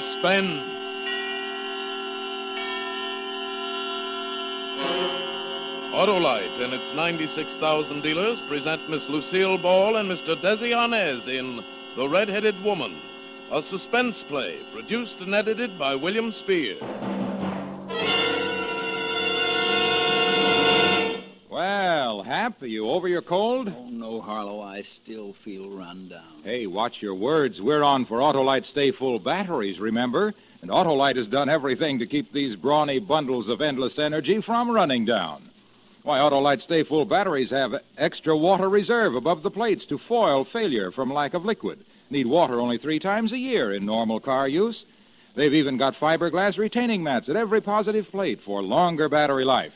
Suspense. Autolite and its 96,000 dealers present Miss Lucille Ball and Mr. Desi Arnaz in The Red-Headed Woman, a suspense play produced and edited by William Spear. Hap, are you over your cold? Oh, no, Harlow. I still feel run down. Hey, watch your words. We're on for Autolite Stay Full batteries, remember? And Autolite has done everything to keep these brawny bundles of endless energy from running down. Why, Autolite Stay Full batteries have extra water reserve above the plates to foil failure from lack of liquid. Need water only three times a year in normal car use. They've even got fiberglass retaining mats at every positive plate for longer battery life.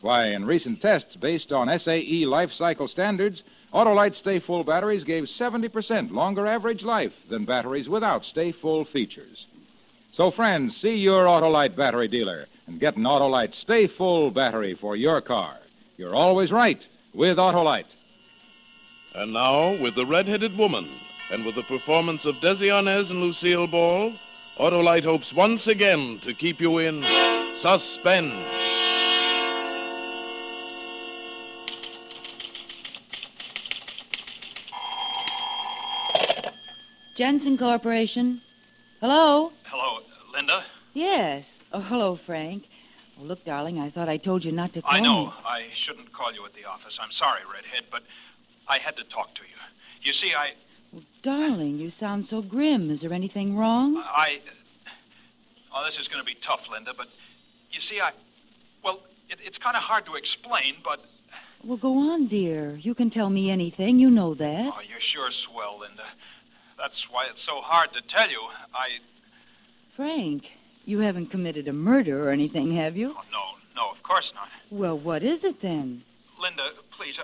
Why, in recent tests based on SAE life cycle standards, Autolite Stay Full batteries gave 70% longer average life than batteries without Stay Full features. So, friends, see your Autolite battery dealer and get an Autolite Stay Full battery for your car. You're always right with Autolite. And now, with The Red-Headed Woman, and with the performance of Desi Arnaz and Lucille Ball, Autolite hopes once again to keep you in suspense. Jensen Corporation. Hello? Hello, Linda. Yes. Oh, hello, Frank. Oh, look, darling, I thought I told you not to call I know me. I shouldn't call you at the office. I'm sorry, Redhead, but I had to talk to you. You see, I. Oh, darling, you sound so grim. Is there anything wrong? I. Oh, this is going to be tough, Linda, but you see, I. Well, it, it's kind of hard to explain, but. Well, go on, dear. You can tell me anything. You know that. Oh, you're sure swell, Linda. That's why it's so hard to tell you. I. Frank, you haven't committed a murder or anything, have you? Oh, no, no, of course not. Well, what is it then? Linda, please,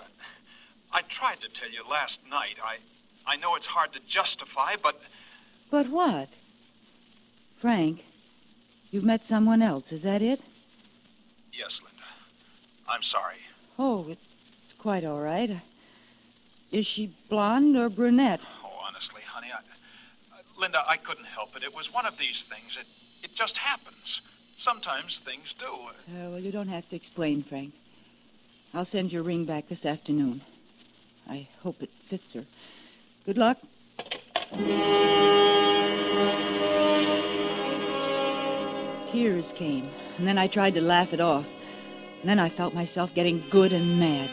I, I tried to tell you last night. I, I know it's hard to justify, but But what? Frank, you've met someone else, is that it? yes, Linda. I'm sorry. Oh, it's quite all right. Is she blonde or brunette? Oh, honestly, honey, I, uh, Linda, I couldn't help it. It was one of these things. It, it just happens. Sometimes things do. Uh, well, you don't have to explain, Frank. I'll send your ring back this afternoon. I hope it fits her. Good luck. Tears came, and then I tried to laugh it off. And then I felt myself getting good and mad.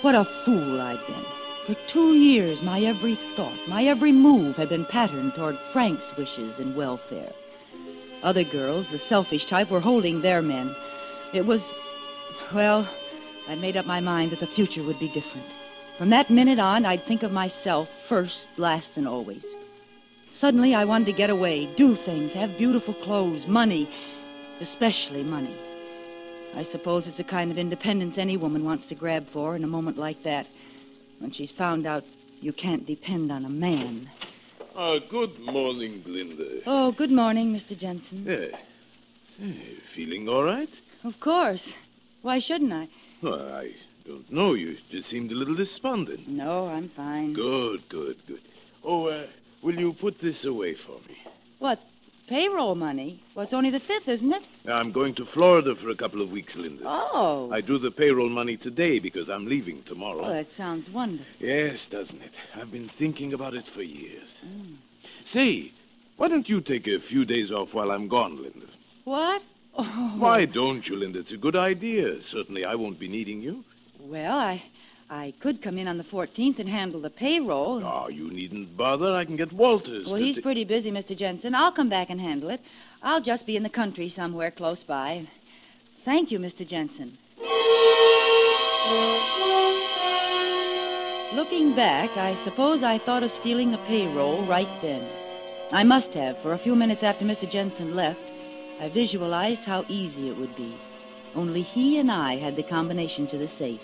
What a fool I'd been. For two years, my every thought, my every move had been patterned toward Frank's wishes and welfare. Other girls, the selfish type, were holding their men. It was, well, I'd made up my mind that the future would be different. From that minute on, I'd think of myself first, last, and always. Suddenly, I wanted to get away, do things, have beautiful clothes, money, especially money. I suppose it's a kind of independence any woman wants to grab for in a moment like that, when she's found out you can't depend on a man. Ah, good morning, Linda. Oh, good morning, Mr. Jensen. Yeah. Say, feeling all right? Of course. Why shouldn't I? Well, I don't know. You just seemed a little despondent. No, I'm fine. Good, good, good. Oh, uh, will you put this away for me? What? Payroll money? Well, it's only the fifth, isn't it? I'm going to Florida for a couple of weeks, Linda. Oh. I do the payroll money today because I'm leaving tomorrow. Oh, that sounds wonderful. Yes, doesn't it? I've been thinking about it for years. Mm. Say, why don't you take a few days off while I'm gone, Linda? What? Oh. Why don't you, Linda? It's a good idea. Certainly I won't be needing you. Well, I I could come in on the 14th and handle the payroll. Oh, you needn't bother. I can get Walters. well, he's pretty busy, Mr. Jensen. I'll come back and handle it. I'll just be in the country somewhere close by. Thank you, Mr. Jensen. Looking back, I suppose I thought of stealing the payroll right then. I must have, for a few minutes after Mr. Jensen left, I visualized how easy it would be. Only he and I had the combination to the safe.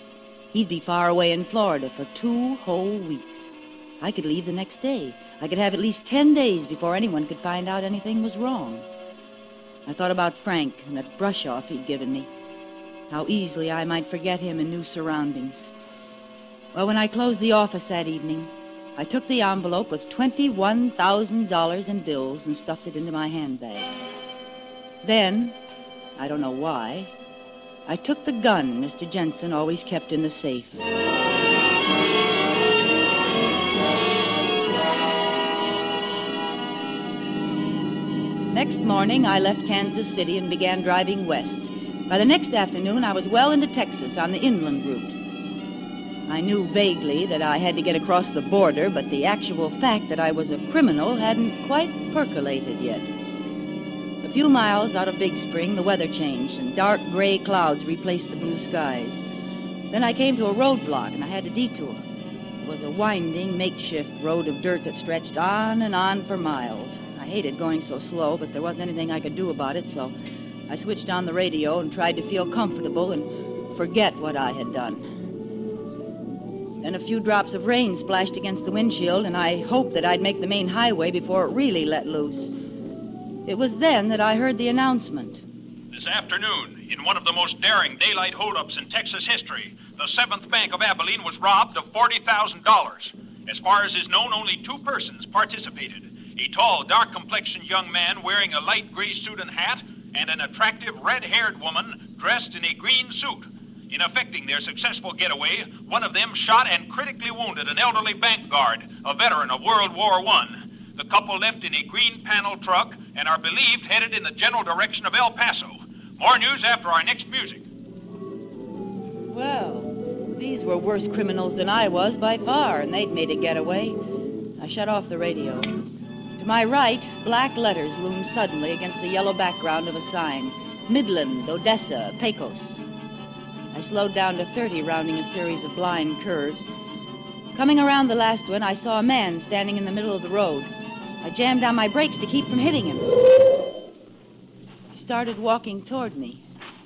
He'd be far away in Florida for two whole weeks. I could leave the next day. I could have at least ten days before anyone could find out anything was wrong. I thought about Frank and that brush off he'd given me. How easily I might forget him in new surroundings. Well, when I closed the office that evening, I took the envelope with $21,000 in bills and stuffed it into my handbag. Then, I don't know why, I took the gun Mr. Jensen always kept in the safe. Next morning, I left Kansas City and began driving west. By the next afternoon, I was well into Texas on the inland route. I knew vaguely that I had to get across the border, but the actual fact that I was a criminal hadn't quite percolated yet. A few miles out of Big Spring, the weather changed, and dark gray clouds replaced the blue skies. Then I came to a roadblock, and I had to detour. It was a winding, makeshift road of dirt that stretched on and on for miles. I hated going so slow, but there wasn't anything I could do about it, so I switched on the radio and tried to feel comfortable and forget what I had done. Then a few drops of rain splashed against the windshield, and I hoped that I'd make the main highway before it really let loose. It was then that I heard the announcement. This afternoon, in one of the most daring daylight holdups in Texas history, the Seventh Bank of Abilene was robbed of $40,000. As far as is known, only two persons participated a tall, dark complexioned young man wearing a light gray suit and hat, and an attractive red haired woman dressed in a green suit. In effecting their successful getaway, one of them shot and critically wounded an elderly bank guard, a veteran of World War I. The couple left in a green panel truck and are believed headed in the general direction of El Paso. More news after our next music. Well, these were worse criminals than I was by far, and they'd made a getaway. I shut off the radio. To my right, black letters loomed suddenly against the yellow background of a sign Midland, Odessa, Pecos. I slowed down to 30, rounding a series of blind curves. Coming around the last one, I saw a man standing in the middle of the road. I jammed on my brakes to keep from hitting him. He started walking toward me.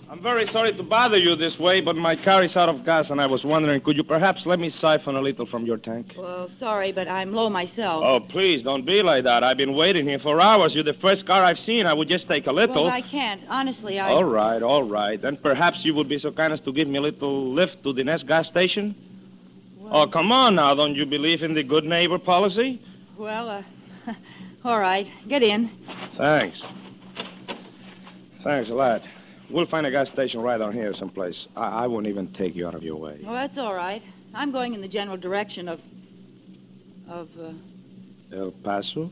I'm very sorry to bother you this way, but my car is out of gas, and I was wondering, could you perhaps let me siphon a little from your tank? Well, sorry, but I'm low myself. Oh, please, don't be like that. I've been waiting here for hours. You're the first car I've seen. I would just take a little. Well, I can't. Honestly, I. All right, all right. Then perhaps you would be so kind as to give me a little lift to the next gas station? Well, Oh, come on now. Don't you believe in the good neighbor policy? Well, uh, all right. Get in. Thanks. Thanks a lot. We'll find a gas station right on here someplace. I, I won't even take you out of your way. Oh, that's all right. I'm going in the general direction of. of uh, El Paso?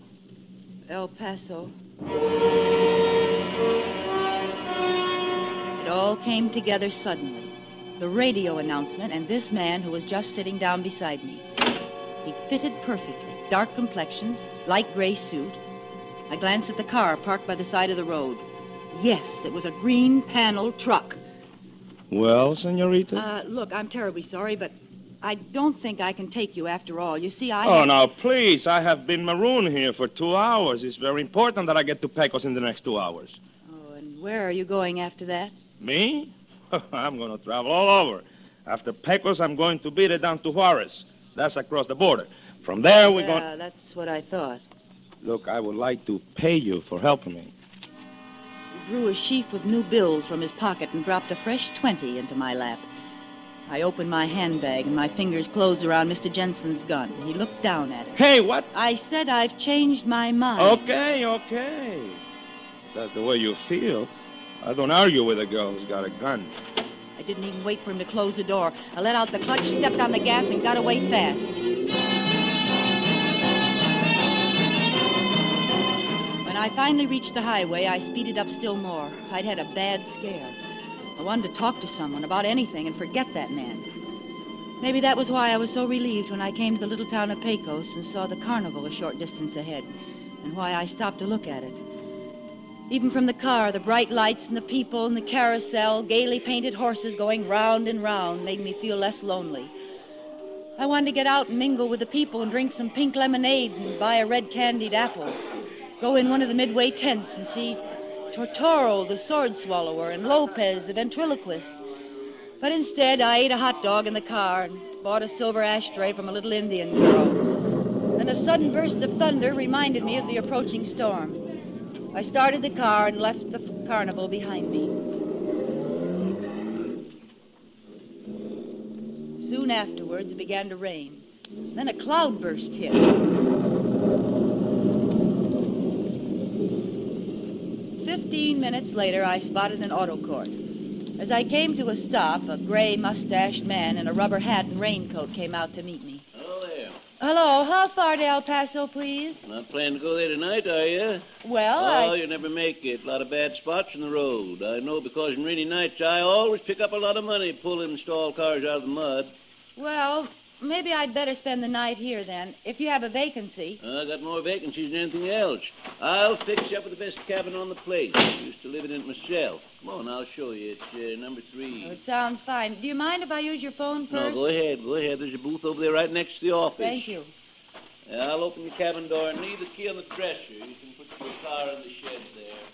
El Paso. It all came together suddenly. The radio announcement and this man who was just sitting down beside me. He fitted perfectly. Dark complexion, light gray suit. I glanced at the car parked by the side of the road. Yes, it was a green panel truck. Well, senorita? Uh, look, I'm terribly sorry, but I don't think I can take you after all. You see, I. Oh, now, please. I have been marooned here for two hours. It's very important that I get to Pecos in the next two hours. Oh, and where are you going after that? Me? I'm going to travel all over. After Pecos, I'm going to beat it down to Juarez. That's across the border. From there, we're yeah, going... that's what I thought. Look, I would like to pay you for helping me. He drew a sheaf of new bills from his pocket and dropped a fresh 20 into my lap. I opened my handbag and my fingers closed around Mr. Jensen's gun. He looked down at it. Hey, what? I said I've changed my mind. Okay, okay. If That's the way you feel. I don't argue with a girl who's got a gun. I didn't even wait for him to close the door. I let out the clutch, stepped on the gas, and got away fast. I finally reached the highway, I speeded up still more. I'd had a bad scare. I wanted to talk to someone about anything and forget that man. Maybe that was why I was so relieved when I came to the little town of Pecos and saw the carnival a short distance ahead, and why I stopped to look at it. Even from the car, the bright lights and the people and the carousel, gaily painted horses going round and round made me feel less lonely. I wanted to get out and mingle with the people and drink some pink lemonade and buy a red candied apple. Go in one of the midway tents and see Tortoro, the sword swallower, and Lopez, the ventriloquist. But instead, I ate a hot dog in the car and bought a silver ashtray from a little Indian girl. Then a sudden burst of thunder reminded me of the approaching storm. I started the car and left the carnival behind me. Soon afterwards, it began to rain. Then a cloudburst hit. Fifteen minutes later, I spotted an auto court. As I came to a stop, a gray mustached man in a rubber hat and raincoat came out to meet me. Hello there. Hello, how far to El Paso, please? Not planning to go there tonight, are you? Well, oh, I. you never make it. A lot of bad spots in the road. I know because in rainy nights I always pick up a lot of money pulling stalled cars out of the mud. Well, maybe I'd better spend the night here then, if you have a vacancy. I got more vacancies than anything else. I'll fix you up with the best cabin on the place. Used to live in it myself. Come on, I'll show you. It's uh, number three. Oh, it sounds fine. Do you mind if I use your phone first? no, go ahead. Go ahead. There's a booth over there right next to the office. Thank you. I'll open the cabin door and leave the key on the dresser. You can put your car in the shed there.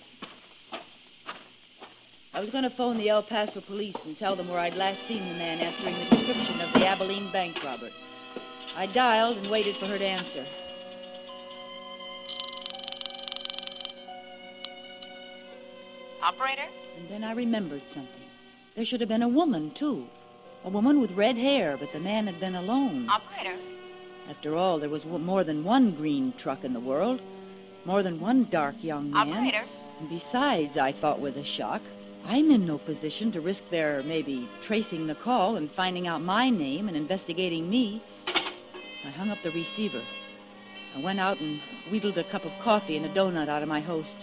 I was going to phone the El Paso police and tell them where I'd last seen the man answering the description of the Abilene bank robber. I dialed and waited for her to answer. Operator? And then I remembered something. There should have been a woman, too. A woman with red hair, but the man had been alone. Operator? After all, there was more than one green truck in the world, more than one dark young man. Operator? And besides, I thought with a shock, I'm in no position to risk their maybe tracing the call and finding out my name and investigating me. I hung up the receiver. I went out and wheedled a cup of coffee and a donut out of my host.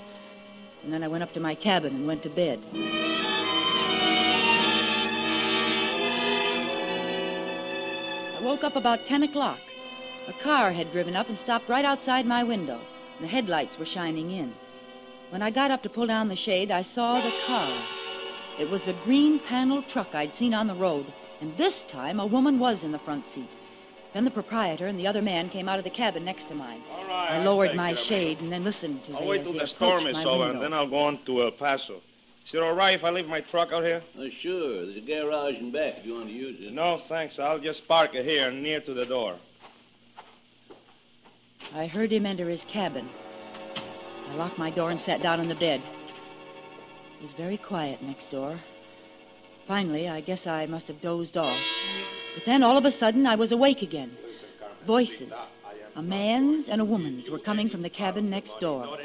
And then I went up to my cabin and went to bed. I woke up about 10 o'clock. A car had driven up and stopped right outside my window. The headlights were shining in. When I got up to pull down the shade, I saw the car. It was the green panel truck I'd seen on the road, and this time a woman was in the front seat. Then the proprietor and the other man came out of the cabin next to mine. All right. I lowered my care of it. shade and then listened to I'll the, wait till the storm is over, window. and then I'll go on to El Paso. Is it all right if I leave my truck out here? Oh, sure. There's a garage in back if you want to use it. No, thanks. I'll just park it here near to the door. I heard him enter his cabin. I locked my door and sat down on the bed. It was very quiet next door. Finally, I guess I must have dozed off. But then, all of a sudden, I was awake again. Voices, a man's and a woman's, were coming from the cabin next door.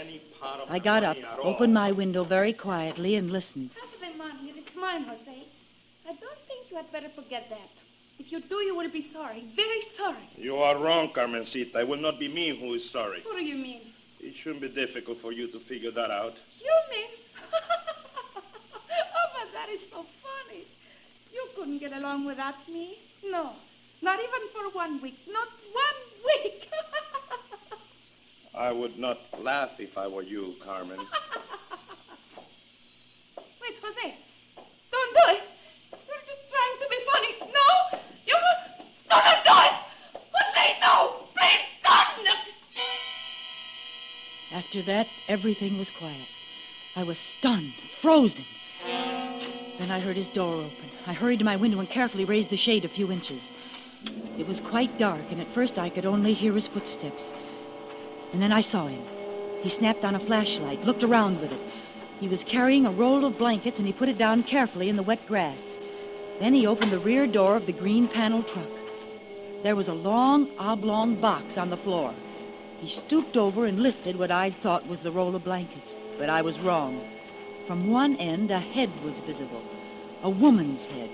I got up, opened my window very quietly, and listened. Half of the money, and it's mine, Jose. I don't think you had better forget that. If you do, you will be sorry. Very sorry. You are wrong, Carmencita. It will not be me who is sorry. What do you mean? It shouldn't be difficult for you to figure that out. You mean? oh, but that is so funny. You couldn't get along without me. No. Not even for one week. Not one week. I would not laugh if I were you, Carmen. Wait, Jose. After that, everything was quiet. I was stunned, frozen. Then I heard his door open. I hurried to my window and carefully raised the shade a few inches. It was quite dark, and at first I could only hear his footsteps. And then I saw him. He snapped on a flashlight, looked around with it. He was carrying a roll of blankets, and he put it down carefully in the wet grass. Then he opened the rear door of the green panel truck. There was a long, oblong box on the floor. He stooped over and lifted what I'd thought was the roll of blankets, but I was wrong. From one end, a head was visible. A woman's head,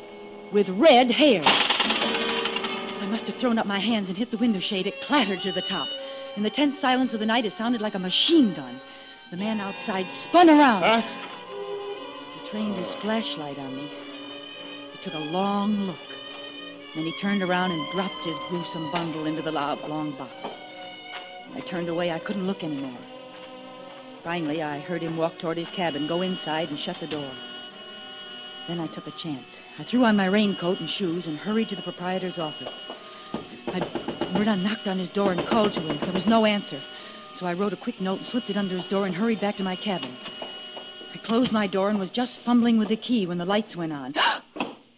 with red hair. I must have thrown up my hands and hit the window shade. It clattered to the top. In the tense silence of the night, it sounded like a machine gun. The man outside spun around. Huh? He trained his flashlight on me. He took a long look. Then he turned around and dropped his gruesome bundle into the lo- long box. I turned away. I couldn't look anymore. Finally, I heard him walk toward his cabin, go inside, and shut the door. Then I took a chance. I threw on my raincoat and shoes and hurried to the proprietor's office. I Murda knocked on his door and called to him. There was no answer. So I wrote a quick note and slipped it under his door and hurried back to my cabin. I closed my door and was just fumbling with the key when the lights went on.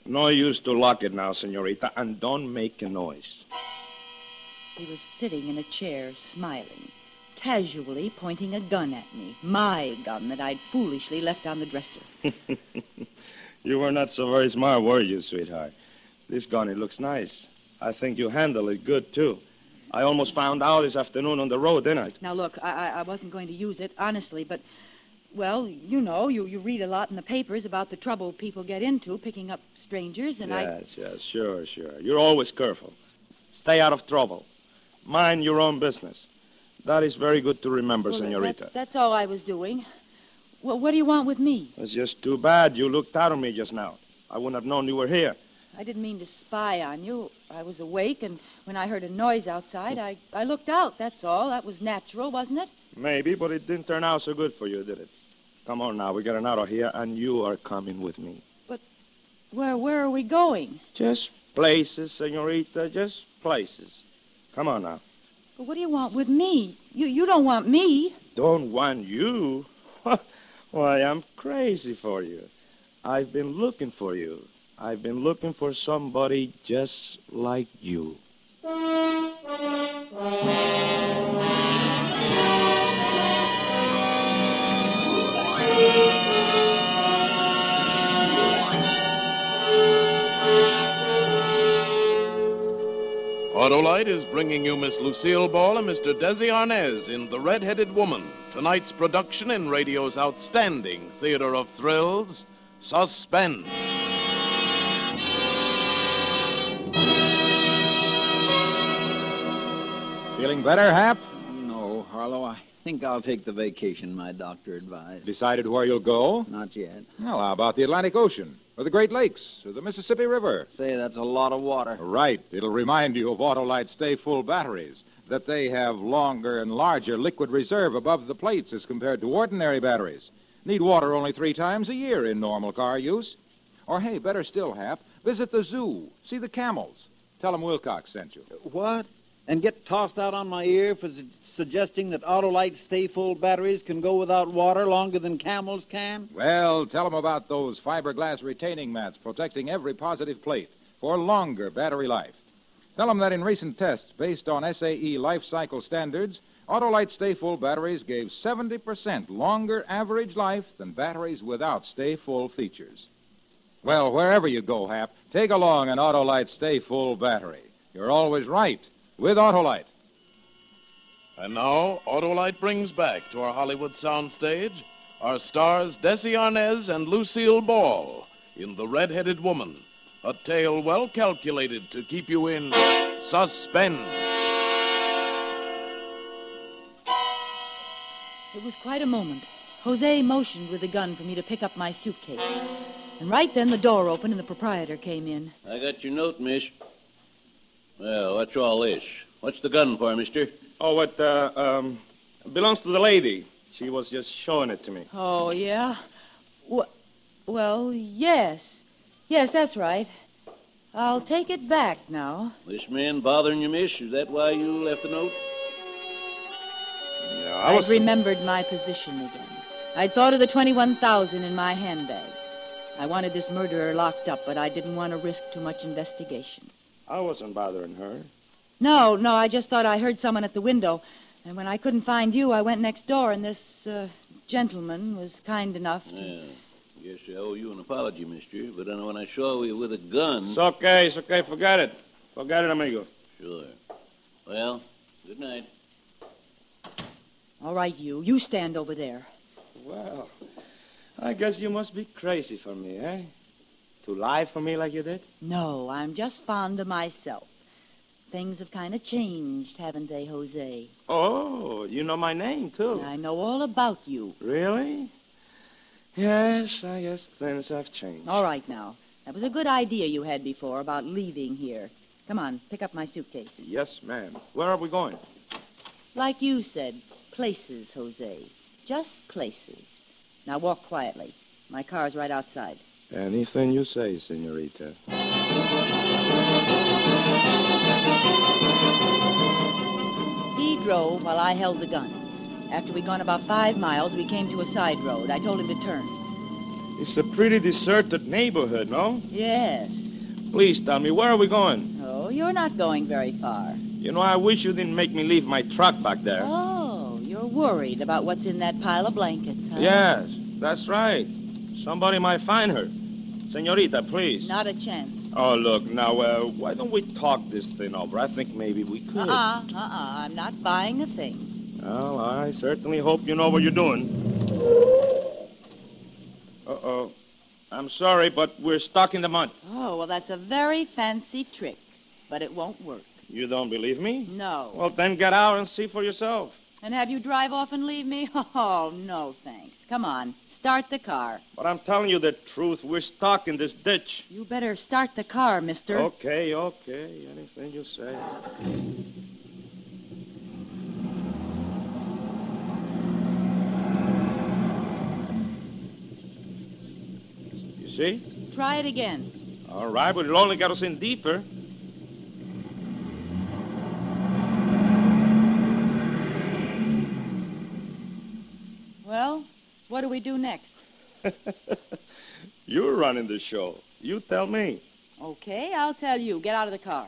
No use to lock it now, senorita, and don't make a noise. He was sitting in a chair, smiling, casually pointing a gun at me. My gun that I'd foolishly left on the dresser. you were not so very smart, were you, sweetheart? This gun, it looks nice. I think you handle it good, too. I almost found out this afternoon on the road, didn't I? Now, look, I, I, I wasn't going to use it, honestly, but, well, you know, you, you read a lot in the papers about the trouble people get into picking up strangers, and I. yes, yes, sure, sure. You're always careful. Stay out of trouble. Mind your own business. That is very good to remember, Well, senorita. That, that's all I was doing. Well, what do you want with me? It's just too bad you looked out on me just now. I wouldn't have known you were here. I didn't mean to spy on you. I was awake, and when I heard a noise outside, I, I looked out, that's all. That was natural, wasn't it? Maybe, but it didn't turn out so good for you, did it? Come on now, we're getting out of here, and you are coming with me. But where, where are we going? Just places, senorita, just places. Come on now. But what do you want with me? You, you don't want me. Don't want you? Why, I'm crazy for you. I've been looking for you. I've been looking for somebody just like you. Autolite is bringing you Miss Lucille Ball and Mr. Desi Arnaz in The Red-Headed Woman, tonight's production in radio's outstanding theater of thrills, Suspense. Feeling better, Hap? No, Harlow, I think I'll take the vacation my doctor advised. Decided where you'll go? Not yet. Well, how about the Atlantic Ocean, or the Great Lakes, or the Mississippi River? Say, that's a lot of water. Right. It'll remind you of Autolite Stay Full batteries, that they have longer and larger liquid reserve above the plates as compared to ordinary batteries. Need water only three times a year in normal car use. Or, hey, better still, Hap, visit the zoo, see the camels. Tell them Wilcox sent you. What? And get tossed out on my ear for su- suggesting that Autolite Stay Full batteries can go without water longer than camels can? Well, tell them about those fiberglass retaining mats protecting every positive plate for longer battery life. Tell them that in recent tests based on SAE life cycle standards, Autolite Stay Full batteries gave 70% longer average life than batteries without Stay Full features. Well, wherever you go, Hap, take along an Autolite Stay Full battery. You're always right with Autolite. And now, Autolite brings back to our Hollywood soundstage our stars Desi Arnaz and Lucille Ball in The Red-Headed Woman, a tale well calculated to keep you in suspense. It was quite a moment. Jose motioned with the gun for me to pick up my suitcase. And right then the door opened and the proprietor came in. I got your note, miss. Well, what's all this? What's the gun for, mister? Oh, it uh, um, belongs to the lady. She was just showing it to me. Oh, yeah? Wh- well, yes. Yes, that's right. I'll take it back now. This man bothering you, miss? Is that why you left the note? Yeah, I I'd was. remembered my position again. I'd thought of the 21,000 in my handbag. I wanted this murderer locked up, but I didn't want to risk too much investigation. I wasn't bothering her. No, no, I just thought I heard someone at the window. And when I couldn't find you, I went next door, and this uh, gentleman was kind enough to. Yeah. Guess I owe you an apology, mister. But then when I saw you with a gun. It's okay, it's okay. Forget it. Forget it, amigo. Sure. Well, good night. All right, you. You stand over there. Well, I guess you must be crazy for me, eh? To lie for me like you did? No, I'm just fond of myself. Things have kind of changed, haven't they, Jose? Oh, you know my name, too. I know all about you. Really? Yes, I guess things have changed. All right, now. That was a good idea you had before about leaving here. Come on, pick up my suitcase. Yes, ma'am. Where are we going? Like you said, places, Jose. Just places. Now walk quietly. My car's right outside. Anything you say, senorita. He drove while I held the gun. After we'd gone about five miles, we came to a side road. I told him to turn. It's a pretty deserted neighborhood, no? Yes. Please tell me, where are we going? Oh, you're not going very far. You know, I wish you didn't make me leave my truck back there. Oh, you're worried about what's in that pile of blankets, huh? Yes, that's right. Somebody might find her. Senorita, please. Not a chance. Oh, look, now, uh, why don't we talk this thing over? I think maybe we could. Uh-uh, uh-uh. I'm not buying a thing. Well, I certainly hope you know what you're doing. Uh-oh. I'm sorry, but we're stuck in the mud. Oh, well, that's a very fancy trick, but it won't work. You don't believe me? No. Well, then get out and see for yourself. And have you drive off and leave me? Oh, no, thanks. Come on, start the car. But I'm telling you the truth. We're stuck in this ditch. You better start the car, mister. Okay, okay. Anything you say. You see? Try it again. All right, but it'll only get us in deeper. Well, what do we do next? You're running the show. You tell me. Okay, I'll tell you. Get out of the car.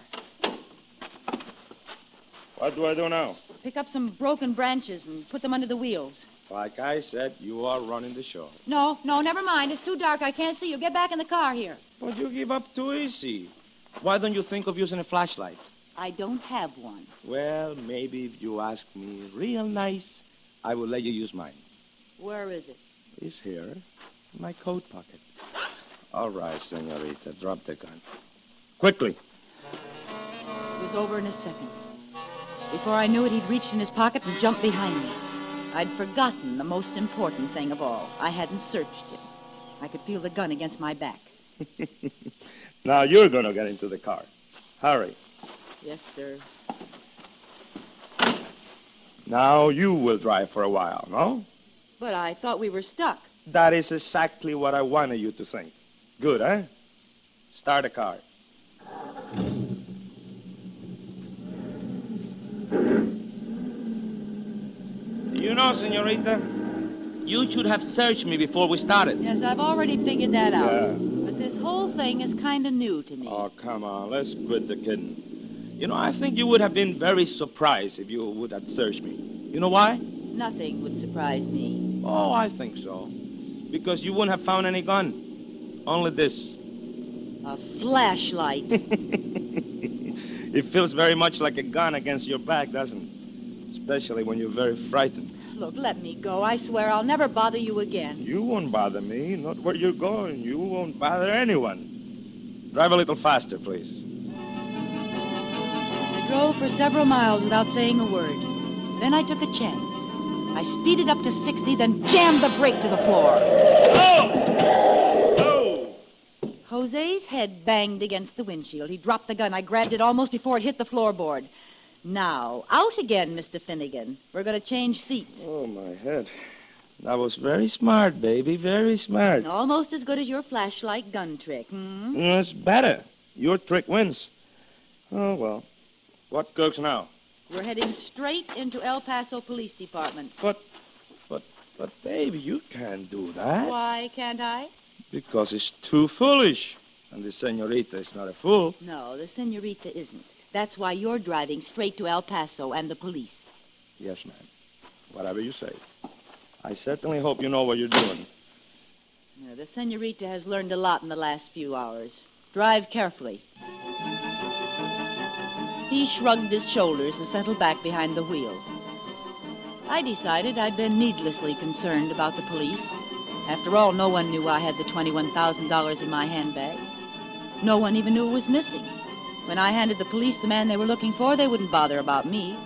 What do I do now? Pick up some broken branches and put them under the wheels. Like I said, you are running the show. No, no, never mind. It's too dark. I can't see you. Get back in the car here. But you give up too easy. Why don't you think of using a flashlight? I don't have one. Well, maybe if you ask me real nice, I will let you use mine. Where is it? It's here, in my coat pocket. All right, senorita, drop the gun. Quickly. It was over in a second. Before I knew it, he'd reached in his pocket and jumped behind me. I'd forgotten the most important thing of all. I hadn't searched him. I could feel the gun against my back. Now you're going to get into the car. Hurry. Yes, sir. Now you will drive for a while, no? But I thought we were stuck. That is exactly what I wanted you to think. Good, eh? Start the car. You know, senorita, you should have searched me before we started. Yes, I've already figured that out. Yeah. But this whole thing is kind of new to me. Oh, come on. Let's quit the kidding. You know, I think you would have been very surprised if you would have searched me. You know why? Nothing would surprise me. Oh, I think so. Because you wouldn't have found any gun. Only this. A flashlight. it feels very much like a gun against your back, doesn't it? Especially when you're very frightened. Look, let me go. I swear I'll never bother you again. You won't bother me, not where you're going. You won't bother anyone. Drive a little faster, please. I drove for several miles without saying a word. Then I took a chance. I speeded up to 60, then jammed the brake to the floor. "oh!" Jose's head banged against the windshield. He dropped the gun. I grabbed it almost before it hit the floorboard. Now, out again, Mr. Finnegan. We're going to change seats. Oh, my head. That was very smart, baby. Very smart. Almost as good as your flashlight gun trick, hmm? It's better. Your trick wins. Oh, well. What cooks now? We're heading straight into El Paso Police Department. But, but, but, baby, you can't do that. Why can't I? Because it's too foolish. And the senorita is not a fool. No, the senorita isn't. That's why you're driving straight to El Paso and the police. Yes, ma'am. Whatever you say. I certainly hope you know what you're doing. Now, the senorita has learned a lot in the last few hours. Drive carefully. He shrugged his shoulders and settled back behind the wheel. I decided I'd been needlessly concerned about the police. After all, no one knew I had the $21,000 in my handbag. No one even knew it was missing. When I handed the police the man they were looking for, they wouldn't bother about me.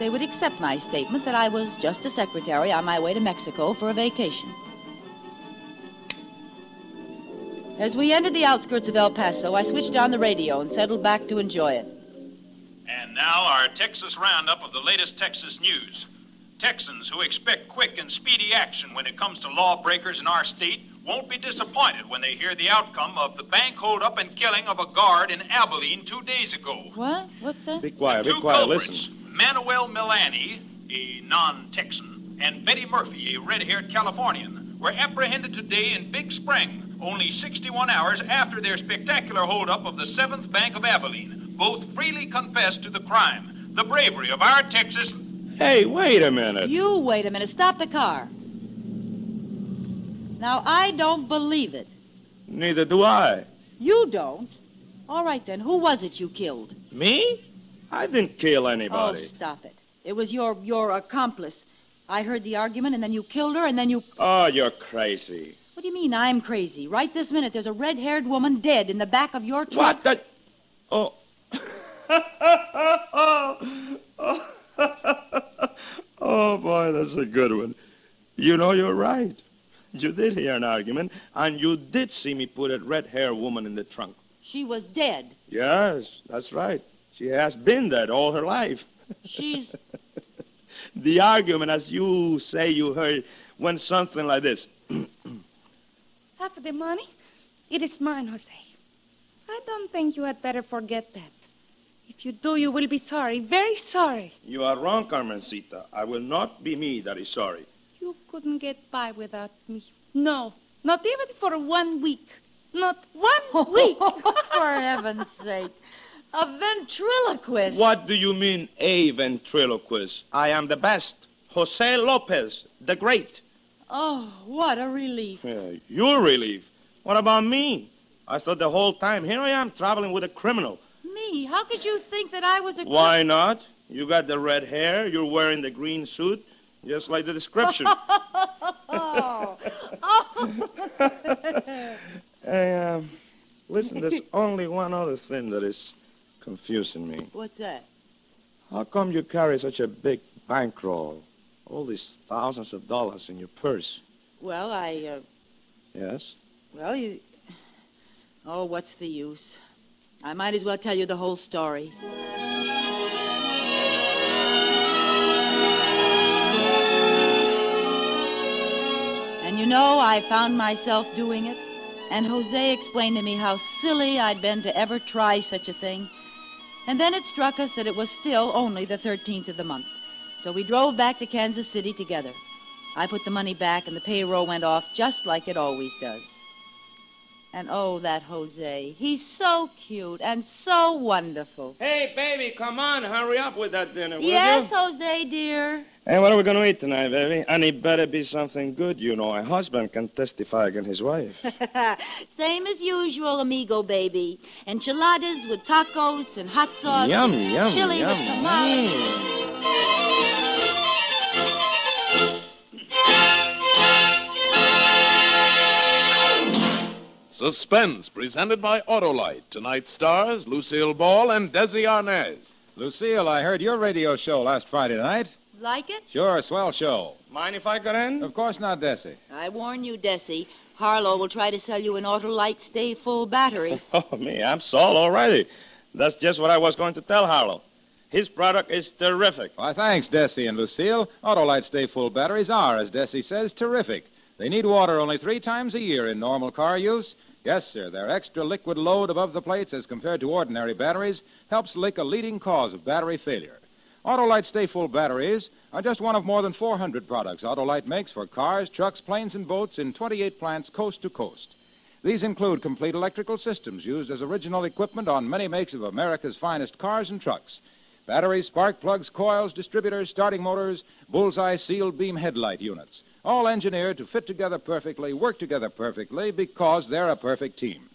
They would accept my statement that I was just a secretary on my way to Mexico for a vacation. As we entered the outskirts of El Paso, I switched on the radio and settled back to enjoy it. And now our Texas roundup of the latest Texas news. Texans who expect quick and speedy action when it comes to lawbreakers in our state won't be disappointed when they hear the outcome of the bank holdup and killing of a guard in Abilene two days ago. What? What's that? Be quiet, be quiet. culprits, Listen. Manuel Milani, a non-Texan, and Betty Murphy, a red-haired Californian, were apprehended today in Big Spring, only 61 hours after their spectacular holdup of the Seventh Bank of Abilene. Both freely confessed to the crime. The bravery of our Texas Hey, wait a minute. You wait a minute. Stop the car. Now, I don't believe it. Neither do I. You don't. All right, then. Who was it you killed? Me? I didn't kill anybody. Oh, anybody. stop it. It was your your accomplice. I heard the argument, and then you killed her, and then you. Oh, you're crazy. What do you mean I'm crazy? Right this minute, there's a red haired woman dead in the back of your truck. What the? Oh. oh, boy, that's a good one. You know, you're right. You did hear an argument, and you did see me put a red haired woman in the trunk. She was dead. Yes, that's right. She has been dead all her life. She's. The argument, as you say you heard, went something like this. Half of the money? It is mine, Jose. I don't think you had better forget that. If you do, you will be sorry, very sorry. You are wrong, Carmencita. I will not be me that is sorry. You couldn't get by without me. No, not even for one week. Not one week. For heaven's sake. A ventriloquist. What do you mean, a ventriloquist? I am the best. Jose Lopez, the great. Oh, what a relief. Yeah, your relief. What about me? I thought the whole time here I am traveling with a criminal. Me? How could you think that I was a. Why not? You got the red hair, you're wearing the green suit, just like the description. Oh. oh. hey, um, listen, there's only one other thing that is confusing me. What's that? How come you carry such a big bankroll? All these thousands of dollars in your purse. Well, I. Uh, Yes? well, you. Oh, what's the use? I might as well tell you the whole story. And you know, I found myself doing it. And Jose explained to me how silly I'd been to ever try such a thing. And then it struck us that it was still only the 13th of the month. So we drove back to Kansas City together. I put the money back, and the payroll went off just like it always does. And oh, that Jose. He's so cute and so wonderful. Hey, baby, come on. Hurry up with that dinner, will Yes, you? Jose, dear. Hey, what are we going to eat tonight, baby? And it better be something good, you know. A husband can testify against his wife. Same as usual, amigo baby. Enchiladas with tacos and hot sauce. yum, and yum, Chili yum. with tamales. Mm. Suspense, presented by Autolite. Tonight's stars, Lucille Ball and Desi Arnaz. Lucille, I heard your radio show last Friday night. Like it? Sure, swell show. Mind if I get in? Of course not, Desi. I warn you, Desi. Harlow will try to sell you an Autolite Stay Full battery. Oh, me, I'm sold already. That's just what I was going to tell Harlow. His product is terrific. Why, thanks, Desi and Lucille. Autolite Stay Full batteries are, as Desi says, terrific. They need water only three times a year in normal car use. Yes, sir, their extra liquid load above the plates as compared to ordinary batteries helps lick a leading cause of battery failure. Autolite Stay Full batteries are just one of more than 400 products Autolite makes for cars, trucks, planes, and boats in 28 plants coast to coast. These include complete electrical systems used as original equipment on many makes of America's finest cars and trucks. Batteries, spark plugs, coils, distributors, starting motors, bullseye sealed beam headlight units. All engineered to fit together perfectly, work together perfectly, because they're a perfect team.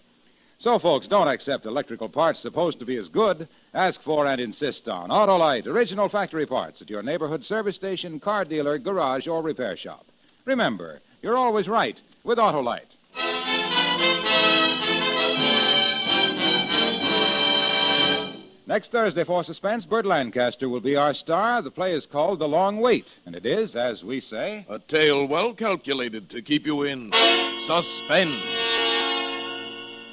So, folks, don't accept electrical parts supposed to be as good. Ask for and insist on Autolite, original factory parts at your neighborhood service station, car dealer, garage, or repair shop. Remember, you're always right with Autolite. Next Thursday for Suspense, Burt Lancaster will be our star. The play is called The Long Wait, and it is, as we say, A tale well calculated to keep you in suspense.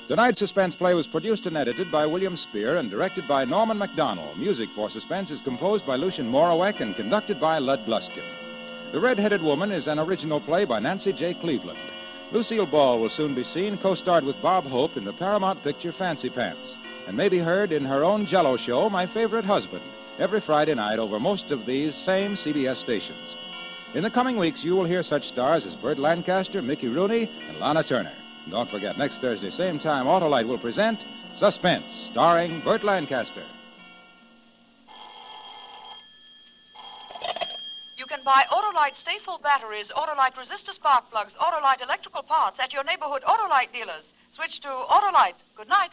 Tonight's suspense play was produced and edited by William Spear and directed by Norman Macdonnell. Music for Suspense is composed by Lucien Moraweck and conducted by Lud Gluskin. The Red-Headed Woman is an original play by Nancy J. Cleveland. Lucille Ball will soon be seen co-starred with Bob Hope in the Paramount picture Fancy Pants and may be heard in her own Jello show, My Favorite Husband, every Friday night over most of these same CBS stations. In the coming weeks, you will hear such stars as Burt Lancaster, Mickey Rooney, and Lana Turner. And don't forget, next Thursday, same time, Autolite will present Suspense, starring Burt Lancaster. You can buy Autolite Stay Full batteries, Autolite resistor spark plugs, Autolite electrical parts at your neighborhood Autolite dealers. Switch to Autolite. Good night.